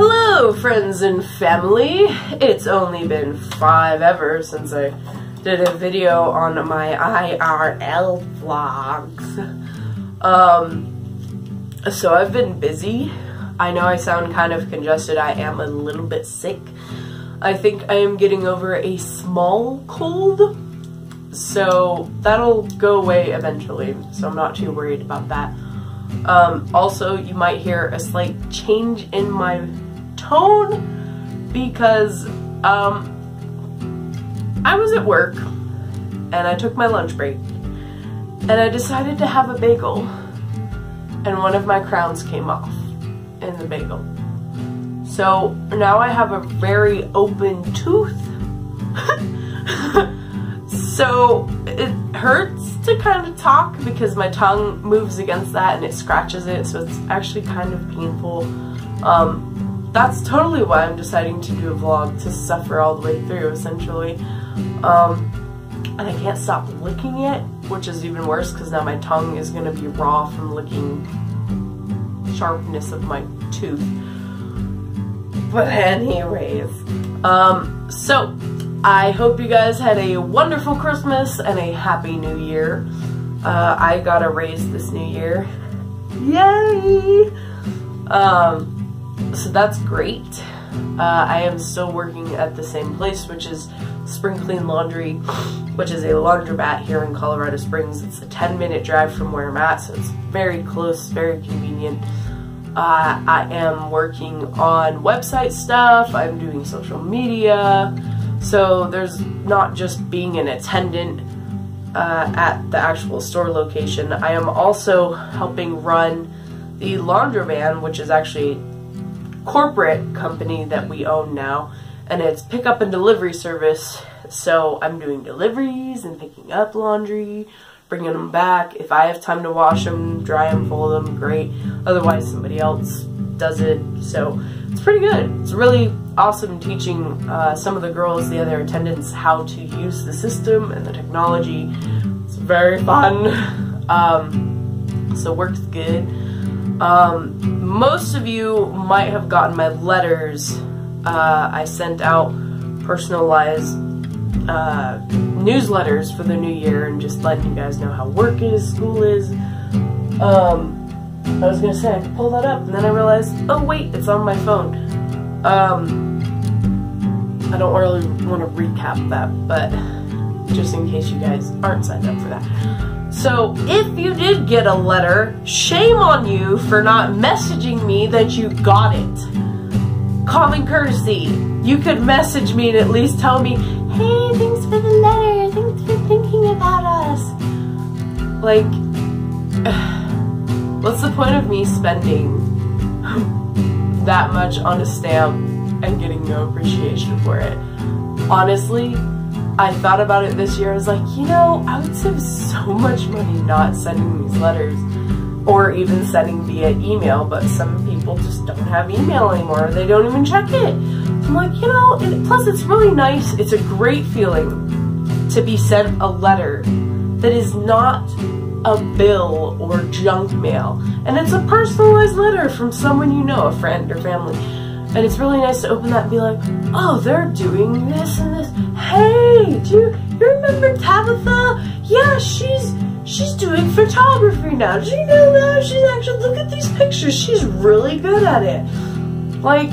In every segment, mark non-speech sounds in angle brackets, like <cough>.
Hello, friends and family. It's only been five ever since I did a video on my IRL vlogs. Um, so I've been busy. I know I sound kind of congested. I am a little bit sick. I think I am getting over a small cold. So that'll go away eventually. So I'm not too worried about that. Um, also, you might hear a slight change in my tone because um, I was at work and I took my lunch break and I decided to have a bagel and one of my crowns came off in the bagel. So now I have a very open tooth. <laughs> so it hurts to kind of talk because my tongue moves against that and it scratches it so it's actually kind of painful. Um, that's totally why I'm deciding to do a vlog to suffer all the way through essentially. Um, and I can't stop licking it, which is even worse because now my tongue is going to be raw from licking sharpness of my tooth. But anyways, um, so I hope you guys had a wonderful Christmas and a happy new year. Uh, I got a raise this new year. <laughs> Yay! Um, so that's great. Uh, I am still working at the same place, which is Spring Clean Laundry, which is a laundromat here in Colorado Springs. It's a 10 minute drive from where I'm at, so it's very close, very convenient. Uh, I am working on website stuff, I'm doing social media, so there's not just being an attendant uh, at the actual store location. I am also helping run the laundrovan, which is actually corporate company that we own now and it's pickup and delivery service. So I'm doing deliveries and picking up laundry bringing them back. If I have time to wash them dry them fold them great. Otherwise somebody else does it. So it's pretty good. It's really awesome teaching uh, some of the girls the other attendants how to use the system and the technology. It's very fun. <laughs> Um, so works good um, most of you might have gotten my letters. Uh, I sent out personalized uh, newsletters for the new year and just letting you guys know how work is, school is. Um, I was gonna say I could pull that up, and then I realized, oh wait, it's on my phone. Um, I don't really want to recap that, but just in case you guys aren't signed up for that. So if you did get a letter, shame on you for not messaging me that you got it. Common courtesy. You could message me and at least tell me, hey, thanks for the letter. Thanks for thinking about us. Like, <sighs> what's the point of me spending <laughs> that much on a stamp and getting no appreciation for it? Honestly, I thought about it this year. I was like, you know, I would save so much money not sending these letters or even sending via email, but some people just don't have email anymore. They don't even check it. I'm like, you know, plus it's really nice. It's a great feeling to be sent a letter that is not a bill or junk mail. And it's a personalized letter from someone you know, a friend or family. And it's really nice to open that and be like, oh, they're doing this and this. Hey, do you, you remember Tabitha? Yeah, she's she's doing photography now. Do you know that? She's actually, look at these pictures. She's really good at it. Like,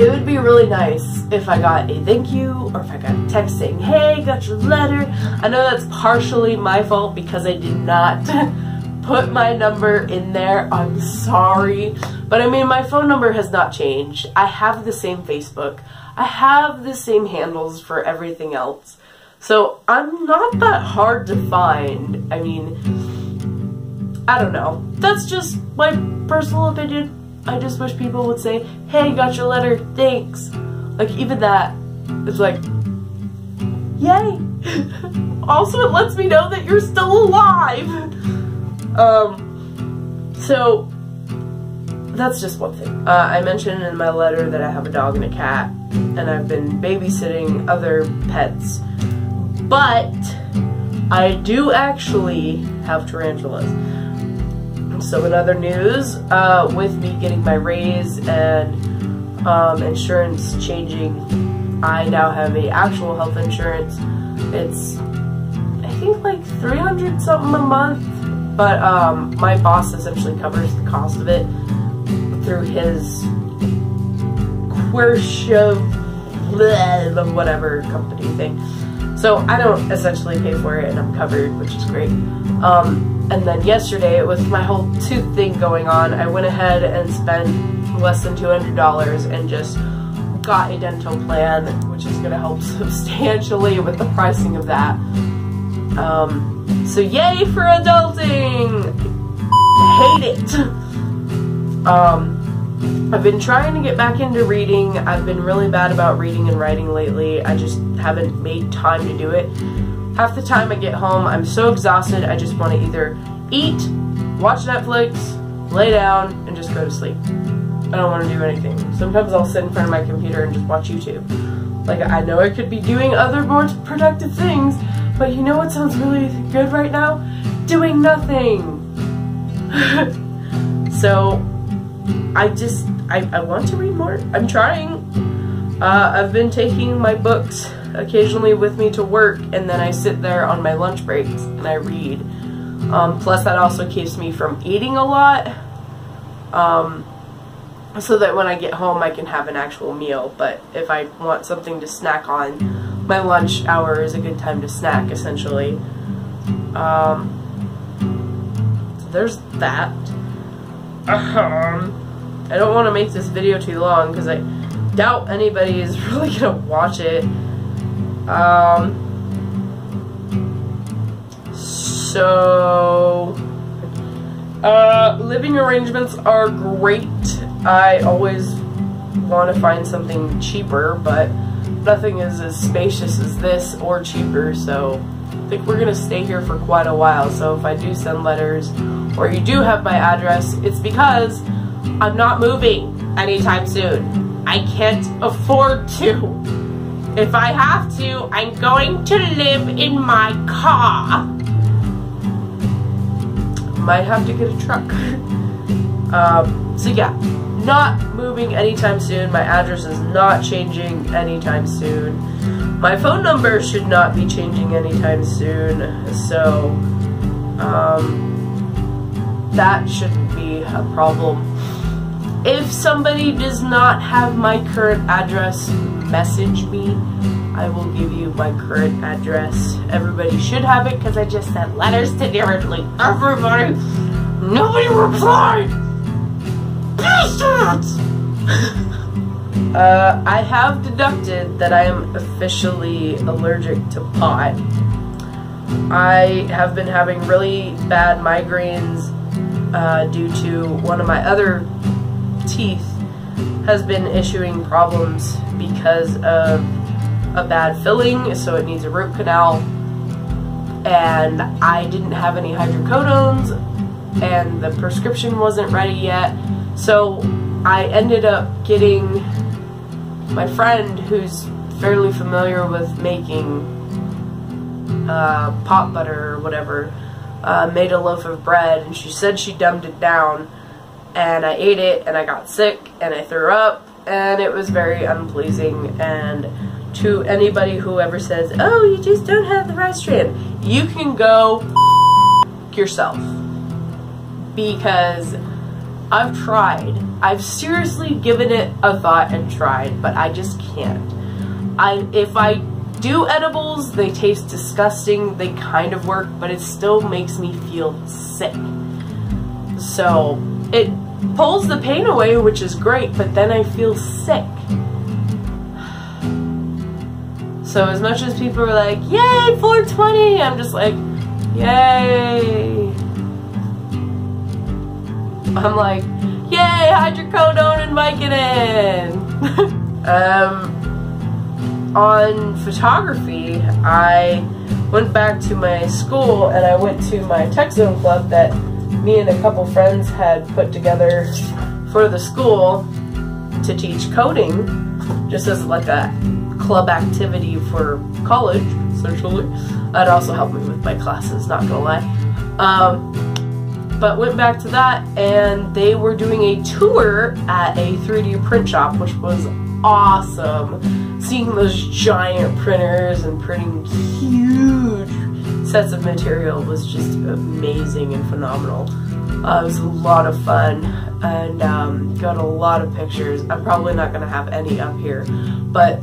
it would be really nice if I got a thank you or if I got a text saying, hey, got your letter. I know that's partially my fault because I did not <laughs> put my number in there. I'm sorry. But I mean, my phone number has not changed. I have the same Facebook. I have the same handles for everything else. So I'm not that hard to find. I mean, I don't know. That's just my personal opinion. I just wish people would say, hey, got your letter, thanks. Like, even that is like, yay. <laughs> also, it lets me know that you're still alive. Um, so that's just one thing. Uh, I mentioned in my letter that I have a dog and a cat, and I've been babysitting other pets, but I do actually have tarantulas. So in other news, uh, with me getting my raise and um, insurance changing, I now have a actual health insurance. It's I think like 300 something a month, but um, my boss essentially covers the cost of it through his Quersha whatever company thing. So I don't essentially pay for it and I'm covered, which is great. Um, and then yesterday, with my whole tooth thing going on, I went ahead and spent less than $200 and just got a dental plan, which is going to help <laughs> substantially with the pricing of that. Um, so yay for adulting! Hate it! Um, I've been trying to get back into reading. I've been really bad about reading and writing lately. I just haven't made time to do it. Half the time I get home, I'm so exhausted, I just want to either eat, watch Netflix, lay down, and just go to sleep. I don't want to do anything. Sometimes I'll sit in front of my computer and just watch YouTube. Like, I know I could be doing other more productive things, but you know what sounds really good right now? Doing nothing! <laughs> so, I just, I, I want to read more. I'm trying. Uh, I've been taking my books occasionally with me to work, and then I sit there on my lunch breaks and I read. Um, plus, that also keeps me from eating a lot. Um, so that when I get home, I can have an actual meal. But if I want something to snack on, my lunch hour is a good time to snack, essentially. Um, so there's that. Um, I don't want to make this video too long because I doubt anybody is <laughs> really going to watch it. Um, so, uh, living arrangements are great. I always want to find something cheaper, but nothing is as spacious as this or cheaper, so I think we're going to stay here for quite a while. So if I do send letters or you do have my address, it's because I'm not moving anytime soon. I can't afford to. If I have to, I'm going to live in my car. Might have to get a truck. <laughs> um, so yeah, not moving anytime soon. My address is not changing anytime soon. My phone number should not be changing anytime soon. So, um, that shouldn't be a problem. If somebody does not have my current address, message me. I will give you my current address. Everybody should have it because I just sent letters to literally everybody. Nobody replied! Uh, I have deducted that I am officially allergic to pot. I have been having really bad migraines uh, due to one of my other teeth has been issuing problems because of a bad filling, so it needs a root canal. And I didn't have any hydrocodones, and the prescription wasn't ready yet. So I ended up getting my friend, who's fairly familiar with making uh, pot butter or whatever, uh, made a loaf of bread, and she said she dumbed it down and I ate it and I got sick and I threw up and it was very unpleasing and to anybody who ever says, oh, you just don't have the right strand, you can go yourself. Because I've tried. I've seriously given it a thought and tried, but I just can't. I If I do edibles, they taste disgusting, they kind of work, but it still makes me feel sick. So, it pulls the pain away, which is great, but then I feel sick. So as much as people are like, yay, 420, I'm just like, yay. I'm like, yay, hydrocodone and Vicodin. <laughs> um, on photography, I went back to my school and I went to my tech zone club that me and a couple friends had put together for the school to teach coding, just as like a club activity for college, essentially. That also helped me with my classes, not gonna lie. Um, but went back to that and they were doing a tour at a 3D print shop, which was awesome. Seeing those giant printers and printing huge sets of material was just amazing and phenomenal. Uh, it was a lot of fun and um, got a lot of pictures. I'm probably not going to have any up here, but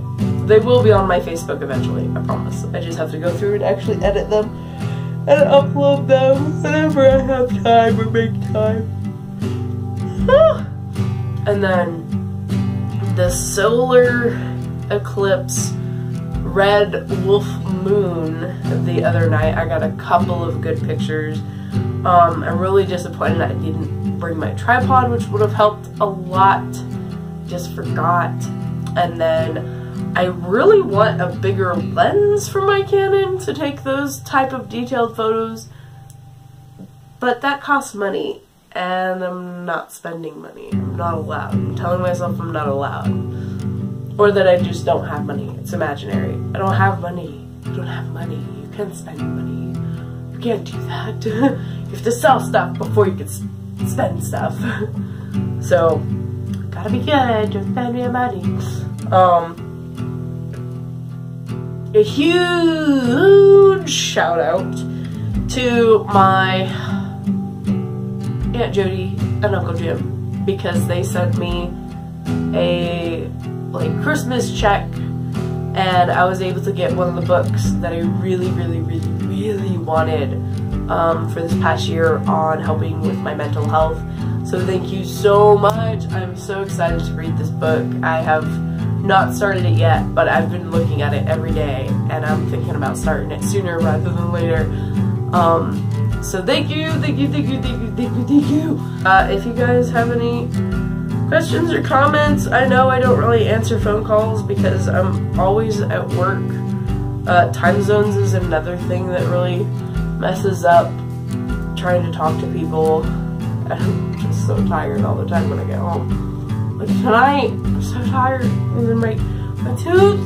they will be on my Facebook eventually, I promise. I just have to go through and actually edit them and upload them whenever I have time or make time. <sighs> and then the solar eclipse red wolf moon the other night. I got a couple of good pictures. Um, I'm really disappointed I didn't bring my tripod, which would have helped a lot. Just forgot. And then I really want a bigger lens for my Canon to take those type of detailed photos. But that costs money, and I'm not spending money. I'm not allowed. I'm telling myself I'm not allowed. Or that I just don't have money. It's imaginary. I don't have money. You don't have money. You can't spend money. You can't do that. <laughs> you have to sell stuff before you can spend stuff. <laughs> so, gotta be good. Don't spend your money. Um, a huge shout out to my Aunt Jody and Uncle Jim because they sent me a like Christmas check and I was able to get one of the books that I really, really, really, really wanted um, for this past year on helping with my mental health. So thank you so much. I'm so excited to read this book. I have not started it yet, but I've been looking at it every day and I'm thinking about starting it sooner rather than later. Um, so thank you, thank you, thank you, thank you, thank you, thank you. Uh, if you guys have any questions or comments, I know I don't really answer phone calls because I'm always at work. Uh, time zones is another thing that really messes up trying to talk to people. <laughs> I'm just so tired all the time when I get home. Tonight, I'm so tired. And then my, my tooth.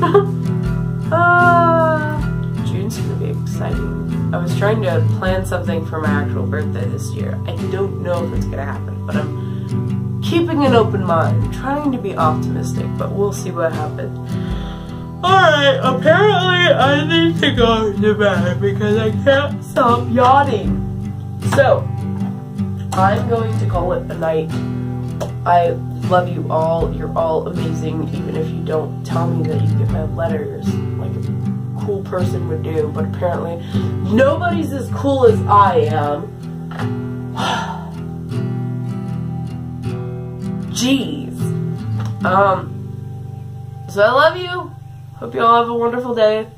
<laughs> uh, June's gonna be exciting. I was trying to plan something for my actual birthday this year. I don't know if it's gonna happen, but I'm keeping an open mind, trying to be optimistic, but we'll see what happens. Alright, apparently I need to go to bed because I can't stop yawning. So, I'm going to call it a night. I love you all. You're all amazing, even if you don't tell me that you get my letters like a cool person would do, but apparently nobody's as cool as I am. <sighs> Jeez. Um, so I love you. Hope you all have a wonderful day.